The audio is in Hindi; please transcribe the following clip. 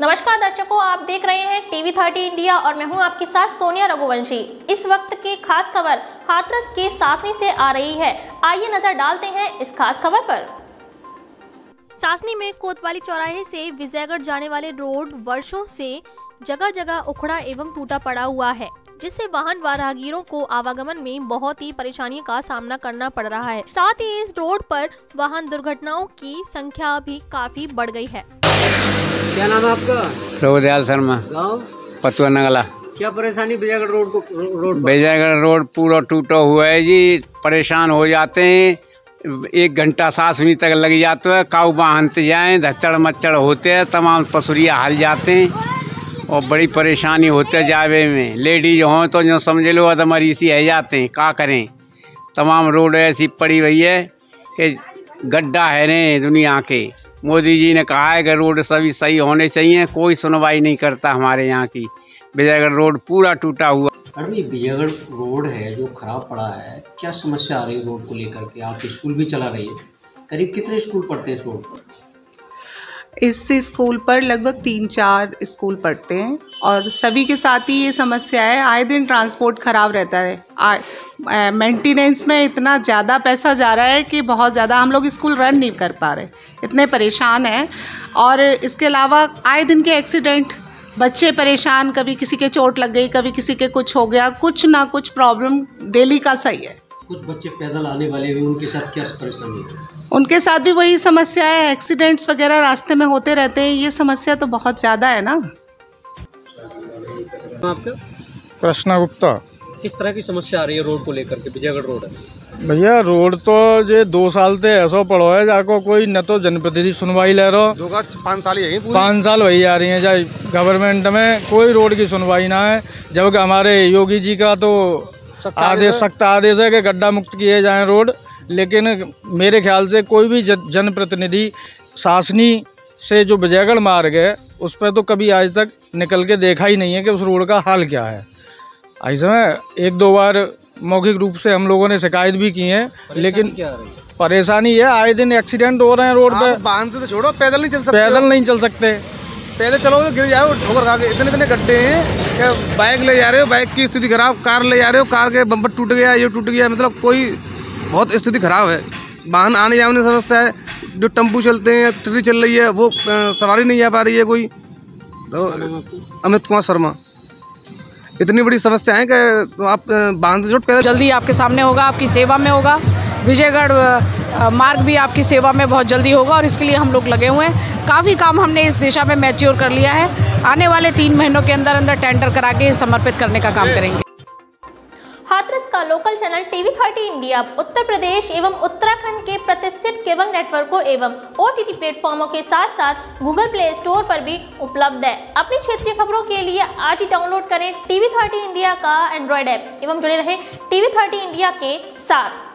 नमस्कार दर्शकों, आप देख रहे हैं टीवी थर्टी इंडिया और मैं हूँ आपके साथ सोनिया रघुवंशी। इस वक्त की खास खबर हाथरस के सासनी से आ रही है। आइए नज़र डालते हैं इस खास खबर पर। सासनी में कोतवाली चौराहे से विजयगढ़ जाने वाले रोड वर्षों से जगह जगह उखड़ा एवं टूटा पड़ा हुआ है। जिससे वाहन व राहगीरों को आवागमन में बहुत ही परेशानियों का सामना करना पड़ रहा है। साथ ही इस रोड पर वाहन दुर्घटनाओं की संख्या भी काफ़ी बढ़ गई है। क्या नाम है आपका? प्रभुदयाल शर्मा। गाँव? पतुआ नगला क्या परेशानी विजयगढ़ रोड को रोड विजयगढ़ रोड पूरा टूटा हुआ है जी परेशान हो जाते हैं। एक घंटा सात मिनट तक लग जाता है काऊ बांधते जाएँ धच्चड़ मच्छड़ होते हैं तमाम पसुरिया हल जाते हैं। और बड़ी परेशानी होते जावे में। लेडीज़ हों तो जो समझ लो अदमरी सी है, जाते हैं का करें? तमाम रोड ऐसी पड़ी हुई है कि गड्ढा है ने दुनिया के। मोदी जी ने कहा है कि रोड सभी सही होने चाहिए, कोई सुनवाई नहीं करता हमारे यहाँ की। विजयगढ़ रोड पूरा टूटा हुआ। अरे विजयगढ़ रोड है, जो खराब पड़ा है, क्या समस्या आ रही है रोड को लेकर के? आप स्कूल भी चला रही है। करीब कितने स्कूल पढ़ते हैं इस रोड पर? इस स्कूल पर लगभग तीन चार स्कूल पढ़ते हैं और सभी के साथ ही ये समस्या है, आए दिन ट्रांसपोर्ट ख़राब रहता है। मेंटेनेंस में इतना ज़्यादा पैसा जा रहा है कि बहुत ज़्यादा हम लोग स्कूल रन नहीं कर पा रहे। इतने परेशान हैं और इसके अलावा आए दिन के एक्सीडेंट बच्चे परेशान, कभी किसी के चोट लग गई, कभी किसी के कुछ हो गया, कुछ ना कुछ प्रॉब्लम डेली का सही है। कुछ बच्चे पैदल आने वाले भी उनके साथ क्या परेशानी है? उनके साथ भी वही समस्या है एक्सीडेंट्स वगैरह रास्ते में होते रहते हैं ये समस्या तो बहुत ज़्यादा है ना? आपका? कृष्णा गुप्ता। किस तरह की समस्या आ रही है रोड को लेकर के? विजयगढ़ रोड है। भैया रोड तो ये दो साल से ऐसा पड़ो है जाको कोई न तो जनप्रतिनिधि सुनवाई ले रहा। पाँच साल ही पाँच साल वही आ रही है जाए गवर्नमेंट में कोई रोड की सुनवाई ना है। जबकि हमारे योगी जी का तो आदेश सख्त आदेश है कि गड्ढा मुक्त किए जाएँ रोड। लेकिन मेरे ख्याल से कोई भी जनप्रतिनिधि शासनी से जो विजयगढ़ मार्ग है उस पर तो कभी आज तक निकल के देखा ही नहीं है कि उस रोड का हाल क्या है। ऐसे में एक दो बार मौखिक रूप से हम लोगों ने शिकायत भी की है लेकिन क्या है? परेशानी है आए दिन एक्सीडेंट हो रहे हैं रोड पे। बाँध तो छोड़ो पैदल नहीं चल सकते पैदल नहीं चल सकते। पैदल चलोगे तो गिर जाओ ठोकर खा के। इतने इतने गड्ढे हैं। कि बाइक ले जा रहे हो, बाइक की स्थिति खराब, कार ले जा रहे हो, कार के बम्पर टूट गया, ये टूट गया मतलब कोई बहुत स्थिति खराब है। वाहन आने जाने समस्या है, जो टम्पू चलते हैं ट्री चल रही है, वो सवारी नहीं जा पा रही है कोई। तो अमित कुमार शर्मा। इतनी बड़ी समस्या है कि आप बाँध जो पैदल जल्दी आपके सामने होगा, आपकी सेवा में होगा। विजयगढ़ मार्ग भी आपकी सेवा में बहुत जल्दी होगा और इसके लिए हम लोग लगे हुए हैं। काफ़ी काम हमने इस दिशा में मैच्योर कर लिया है। आने वाले तीन महीनों के अंदर अंदर टेंडर करा के समर्पित करने का काम करेंगे। हाथरस का local channel TV thirty India, Uttar Pradesh एवं उत्तराखंड के प्रतिष्ठित केबल नेटवर्कों एवं ओ टी प्लेटफॉर्मों के साथ साथ गूगल प्ले स्टोर पर भी उपलब्ध है। अपनी क्षेत्रीय खबरों के लिए आज ही डाउनलोड करें टीवी थर्टी इंडिया का एंड्रॉयड ऐप एवं जुड़े रहें टीवी थर्टी इंडिया के साथ।